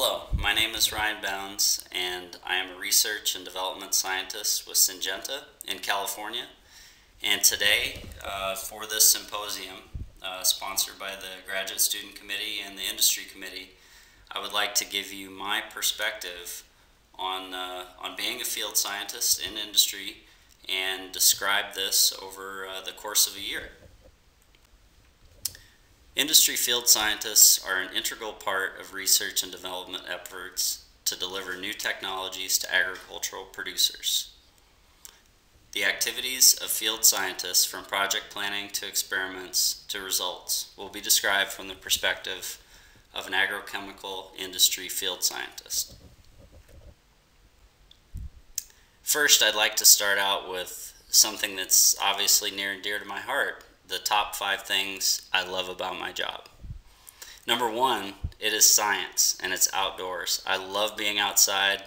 Hello, my name is Ryan Bounds, and I am a research and development scientist with Syngenta in California. And today, uh, for this symposium, uh, sponsored by the Graduate Student Committee and the Industry Committee, I would like to give you my perspective on, uh, on being a field scientist in industry and describe this over uh, the course of a year. Industry field scientists are an integral part of research and development efforts to deliver new technologies to agricultural producers. The activities of field scientists from project planning to experiments to results will be described from the perspective of an agrochemical industry field scientist. First, I'd like to start out with something that's obviously near and dear to my heart, the top five things I love about my job. Number one, it is science and it's outdoors. I love being outside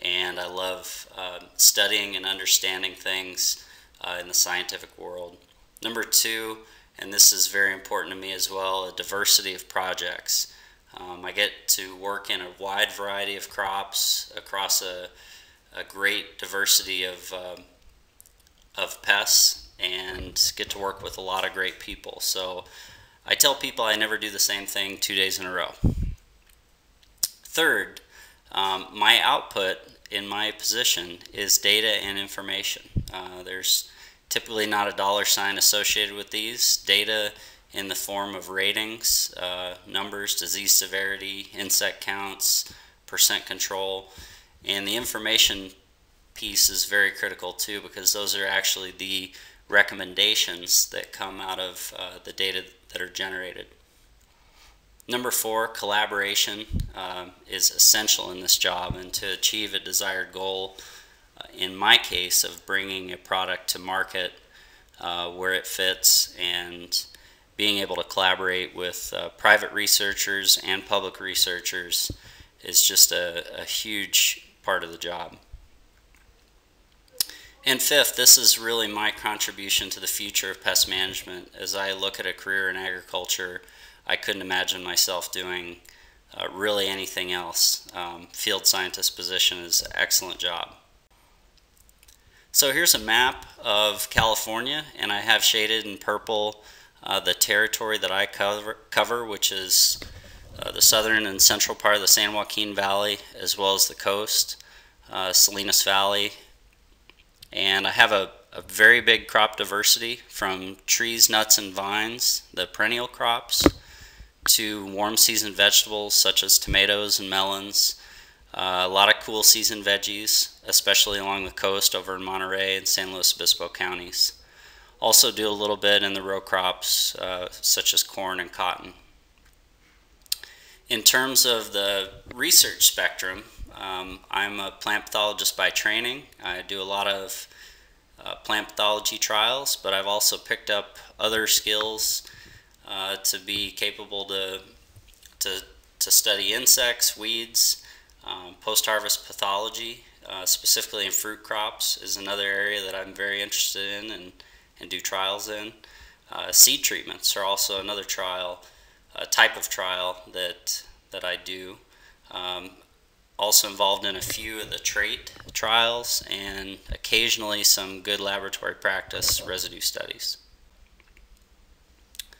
and I love uh, studying and understanding things uh, in the scientific world. Number two, and this is very important to me as well, a diversity of projects. Um, I get to work in a wide variety of crops across a, a great diversity of, um, of pests and get to work with a lot of great people. So I tell people I never do the same thing two days in a row. Third, um, my output in my position is data and information. Uh, there's typically not a dollar sign associated with these. Data in the form of ratings, uh, numbers, disease severity, insect counts, percent control, and the information piece is very critical too because those are actually the recommendations that come out of uh, the data that are generated. Number four, collaboration uh, is essential in this job and to achieve a desired goal, uh, in my case, of bringing a product to market uh, where it fits and being able to collaborate with uh, private researchers and public researchers is just a, a huge part of the job. And fifth, this is really my contribution to the future of pest management. As I look at a career in agriculture, I couldn't imagine myself doing uh, really anything else. Um, field scientist position is an excellent job. So here's a map of California, and I have shaded in purple uh, the territory that I cover, cover which is uh, the southern and central part of the San Joaquin Valley, as well as the coast, uh, Salinas Valley, and I have a, a very big crop diversity from trees, nuts, and vines, the perennial crops, to warm season vegetables such as tomatoes and melons. Uh, a lot of cool season veggies, especially along the coast over in Monterey and San Luis Obispo counties. Also do a little bit in the row crops uh, such as corn and cotton. In terms of the research spectrum, um, I'm a plant pathologist by training. I do a lot of uh, plant pathology trials, but I've also picked up other skills uh, to be capable to, to, to study insects, weeds, um, post-harvest pathology, uh, specifically in fruit crops is another area that I'm very interested in and, and do trials in. Uh, seed treatments are also another trial, a type of trial that, that I do. Um, also involved in a few of the trait trials and occasionally some good laboratory practice residue studies.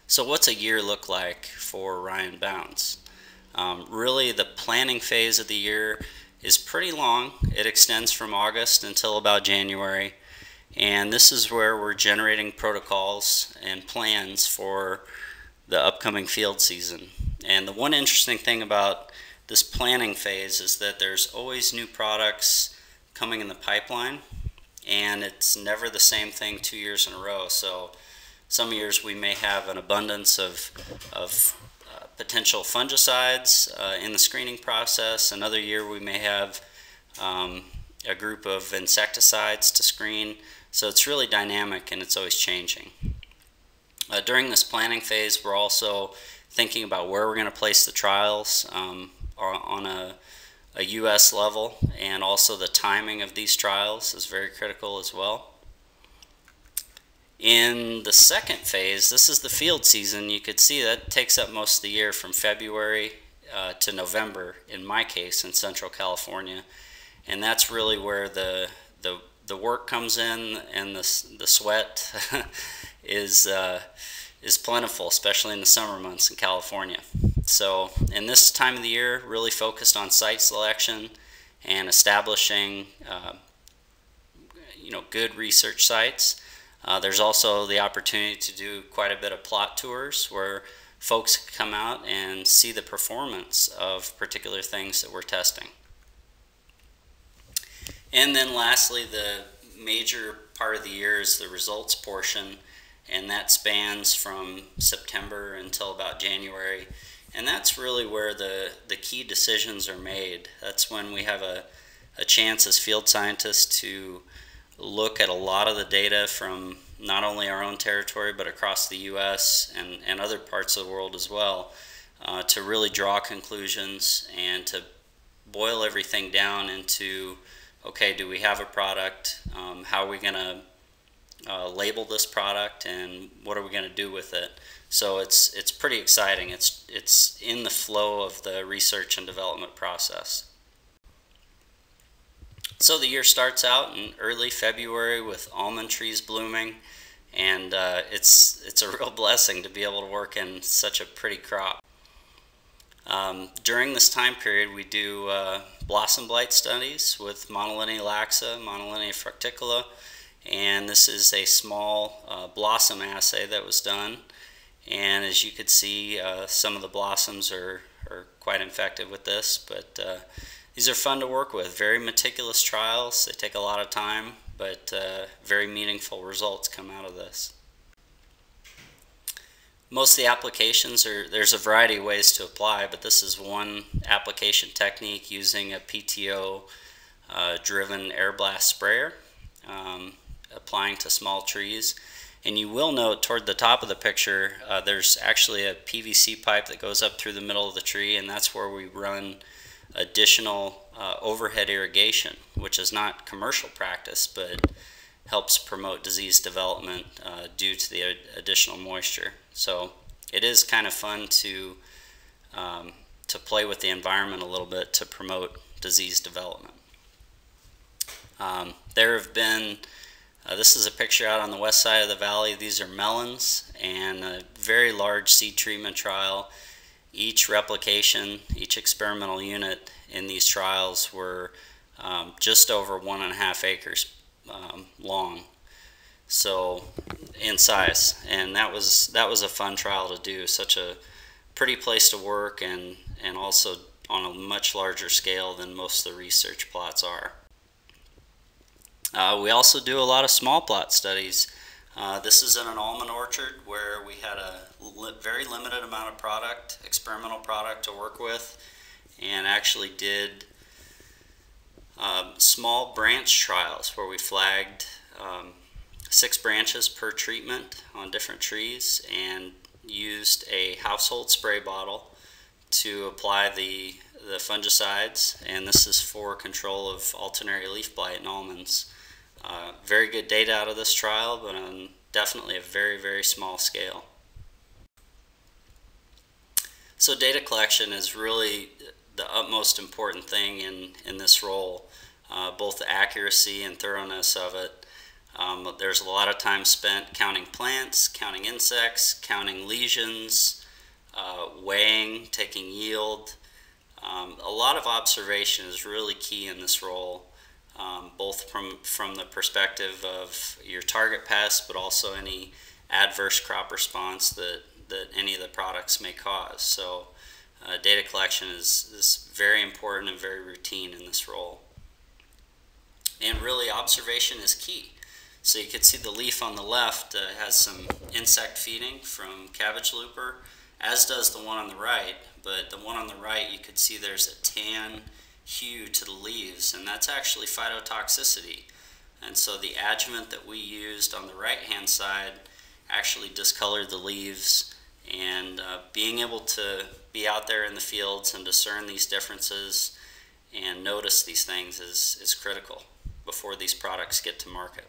So what's a year look like for Ryan Bounds? Um, really the planning phase of the year is pretty long. It extends from August until about January and this is where we're generating protocols and plans for the upcoming field season. And the one interesting thing about this planning phase is that there's always new products coming in the pipeline and it's never the same thing two years in a row. So some years we may have an abundance of, of uh, potential fungicides uh, in the screening process. Another year we may have um, a group of insecticides to screen. So it's really dynamic and it's always changing. Uh, during this planning phase, we're also thinking about where we're going to place the trials. Um, on a, a U.S. level, and also the timing of these trials is very critical as well. In the second phase, this is the field season. You could see that takes up most of the year from February uh, to November, in my case, in Central California. And that's really where the, the, the work comes in and the, the sweat is, uh, is plentiful, especially in the summer months in California. So in this time of the year, really focused on site selection and establishing uh, you know, good research sites. Uh, there's also the opportunity to do quite a bit of plot tours where folks come out and see the performance of particular things that we're testing. And then lastly, the major part of the year is the results portion, and that spans from September until about January. And that's really where the, the key decisions are made. That's when we have a, a chance as field scientists to look at a lot of the data from not only our own territory but across the U.S. and, and other parts of the world as well uh, to really draw conclusions and to boil everything down into okay, do we have a product? Um, how are we going to uh, label this product and what are we going to do with it? So it's it's pretty exciting. It's it's in the flow of the research and development process. So the year starts out in early February with almond trees blooming, and uh, it's it's a real blessing to be able to work in such a pretty crop. Um, during this time period, we do uh, blossom blight studies with Monilinia laxa, Monilinia fructicola, and this is a small uh, blossom assay that was done and as you could see, uh, some of the blossoms are, are quite infected with this, but uh, these are fun to work with. Very meticulous trials. They take a lot of time, but uh, very meaningful results come out of this. Most of the applications are, there's a variety of ways to apply, but this is one application technique using a PTO uh, driven air blast sprayer, um, applying to small trees. And you will note toward the top of the picture, uh, there's actually a PVC pipe that goes up through the middle of the tree, and that's where we run additional uh, overhead irrigation, which is not commercial practice, but helps promote disease development uh, due to the additional moisture. So it is kind of fun to um, to play with the environment a little bit to promote disease development. Um, there have been uh, this is a picture out on the west side of the valley. These are melons and a very large seed treatment trial. Each replication, each experimental unit in these trials were um, just over one and a half acres um, long, so in size, and that was that was a fun trial to do. Such a pretty place to work, and and also on a much larger scale than most of the research plots are. Uh, we also do a lot of small plot studies. Uh, this is in an almond orchard where we had a li very limited amount of product, experimental product to work with, and actually did um, small branch trials where we flagged um, six branches per treatment on different trees and used a household spray bottle to apply the, the fungicides, and this is for control of Alternaria leaf blight in almonds. Uh, very good data out of this trial, but on definitely a very, very small scale. So data collection is really the utmost important thing in, in this role, uh, both the accuracy and thoroughness of it. Um, there's a lot of time spent counting plants, counting insects, counting lesions, uh, weighing, taking yield. Um, a lot of observation is really key in this role um, both from, from the perspective of your target pest, but also any adverse crop response that, that any of the products may cause. So uh, data collection is, is very important and very routine in this role. And really observation is key. So you can see the leaf on the left uh, has some insect feeding from cabbage looper, as does the one on the right. But the one on the right, you could see there's a tan hue to the leaves, and that's actually phytotoxicity. And so the adjuvant that we used on the right hand side actually discolored the leaves and uh, being able to be out there in the fields and discern these differences and notice these things is, is critical before these products get to market.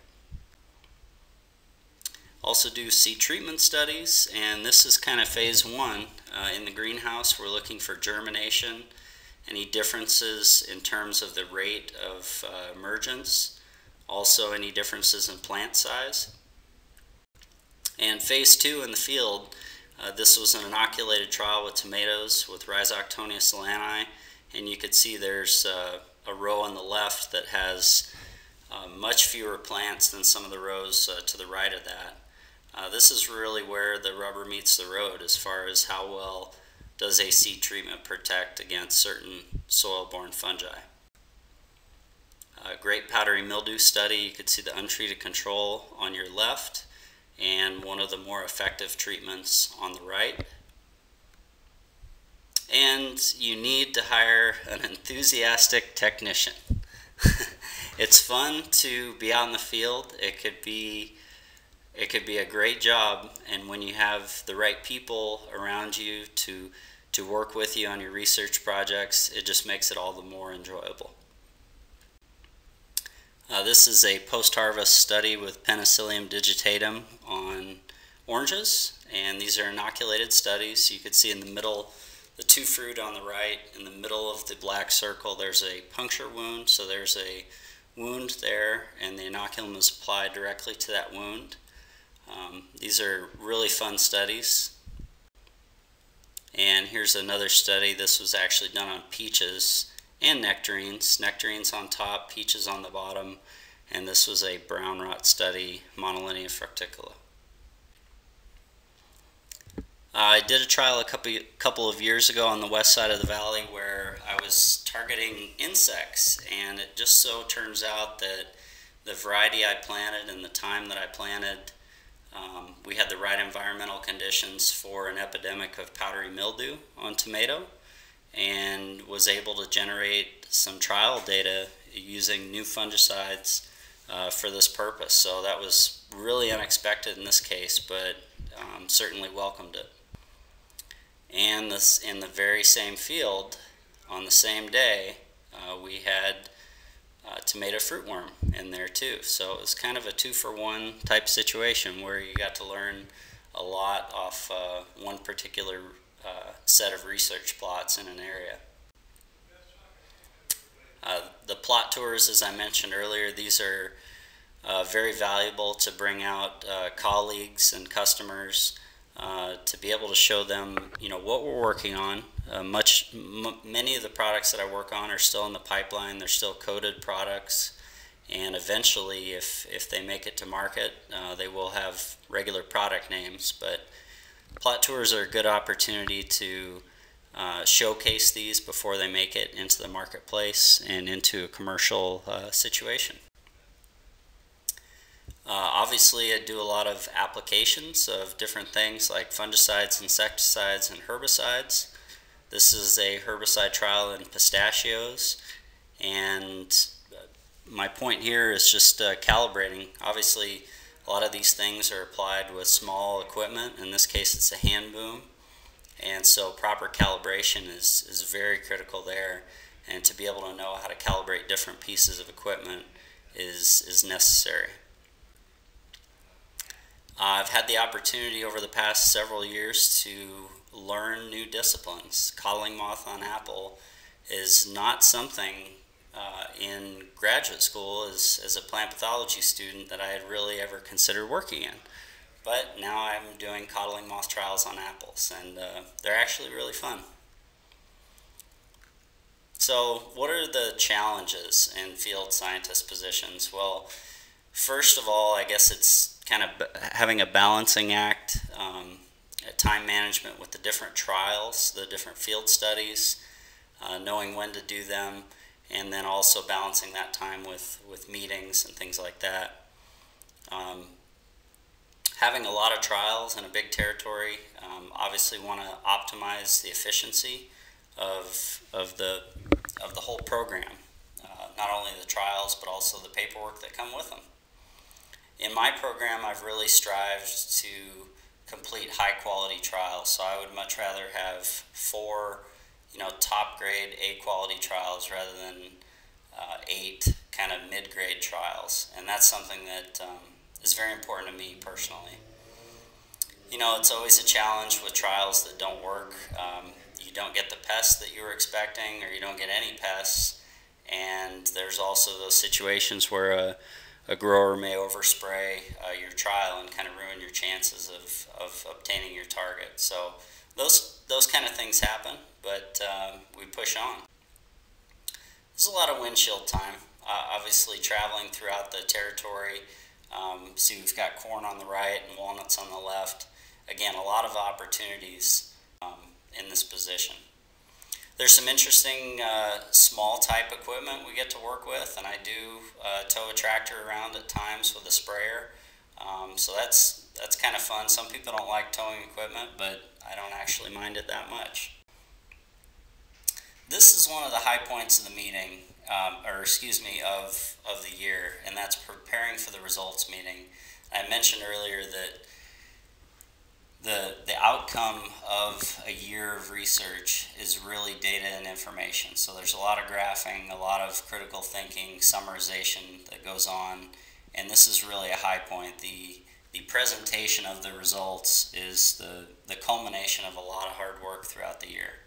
Also do seed treatment studies, and this is kind of phase one. Uh, in the greenhouse, we're looking for germination, any differences in terms of the rate of uh, emergence, also any differences in plant size. And phase two in the field, uh, this was an inoculated trial with tomatoes with Rhizoctonia solani, and you could see there's uh, a row on the left that has uh, much fewer plants than some of the rows uh, to the right of that. Uh, this is really where the rubber meets the road as far as how well does a seed treatment protect against certain soil-borne fungi. A great powdery mildew study, you could see the untreated control on your left and one of the more effective treatments on the right. And you need to hire an enthusiastic technician. it's fun to be out in the field. It could be it could be a great job and when you have the right people around you to to work with you on your research projects. It just makes it all the more enjoyable. Uh, this is a post-harvest study with penicillium digitatum on oranges and these are inoculated studies. You can see in the middle the two fruit on the right in the middle of the black circle there's a puncture wound. So there's a wound there and the inoculum is applied directly to that wound. Um, these are really fun studies. And here's another study. This was actually done on peaches and nectarines. Nectarines on top, peaches on the bottom. And this was a brown rot study, Monilinia fructicola. I did a trial a couple, couple of years ago on the west side of the valley where I was targeting insects and it just so turns out that the variety I planted and the time that I planted um, we had the right environmental conditions for an epidemic of powdery mildew on tomato and was able to generate some trial data using new fungicides uh, for this purpose. So that was really unexpected in this case, but um, certainly welcomed it. And this, in the very same field, on the same day, uh, we had uh, tomato fruit worm in there too. So it was kind of a two for one type situation where you got to learn a lot off uh, one particular uh, set of research plots in an area. Uh, the plot tours, as I mentioned earlier, these are uh, very valuable to bring out uh, colleagues and customers to be able to show them, you know, what we're working on, uh, much, many of the products that I work on are still in the pipeline. They're still coded products, and eventually, if if they make it to market, uh, they will have regular product names. But plot tours are a good opportunity to uh, showcase these before they make it into the marketplace and into a commercial uh, situation. Uh, obviously, I do a lot of applications of different things like fungicides, insecticides, and herbicides. This is a herbicide trial in pistachios, and my point here is just uh, calibrating. Obviously, a lot of these things are applied with small equipment. In this case, it's a hand boom, and so proper calibration is, is very critical there. And to be able to know how to calibrate different pieces of equipment is, is necessary. I've had the opportunity over the past several years to learn new disciplines. Codling moth on apple is not something uh, in graduate school as, as a plant pathology student that I had really ever considered working in. But now I'm doing codling moth trials on apples, and uh, they're actually really fun. So, what are the challenges in field scientist positions? Well, first of all, I guess it's kind of having a balancing act. Um, time management with the different trials, the different field studies, uh, knowing when to do them, and then also balancing that time with, with meetings and things like that. Um, having a lot of trials in a big territory, um, obviously want to optimize the efficiency of, of, the, of the whole program. Uh, not only the trials, but also the paperwork that come with them. In my program, I've really strived to complete high quality trials. So I would much rather have four, you know, top grade A quality trials rather than uh, eight kind of mid grade trials. And that's something that um, is very important to me personally. you know, it's always a challenge with trials that don't work. Um, you don't get the pests that you were expecting, or you don't get any pests. And there's also those situations where a, a grower may overspray uh, your trial and kind of ruin your chances of, of obtaining your target. So those those kind of things happen, but um, we push on. There's a lot of windshield time. Uh, obviously, traveling throughout the territory. Um, see, we've got corn on the right and walnuts on the left. Again, a lot of opportunities um, in this position. There's some interesting uh, small type equipment we get to work with, and I do uh, tow a tractor around at times with a sprayer. Um, so that's that's kind of fun. Some people don't like towing equipment, but I don't actually mind it that much. This is one of the high points of the meeting, um, or excuse me, of, of the year, and that's preparing for the results meeting. I mentioned earlier that the, the outcome of a year of research is really data and information. So there's a lot of graphing, a lot of critical thinking, summarization that goes on, and this is really a high point. The, the presentation of the results is the, the culmination of a lot of hard work throughout the year.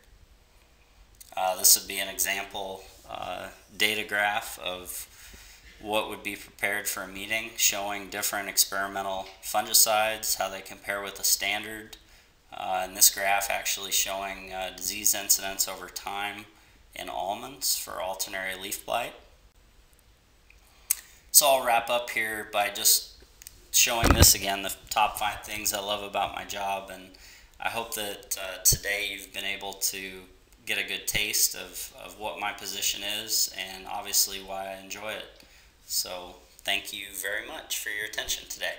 Uh, this would be an example uh, data graph of what would be prepared for a meeting, showing different experimental fungicides, how they compare with the standard. Uh, and this graph actually showing uh, disease incidence over time in almonds for Alternaria leaf blight. So I'll wrap up here by just showing this again, the top five things I love about my job. And I hope that uh, today you've been able to get a good taste of, of what my position is and obviously why I enjoy it. So thank you very much for your attention today.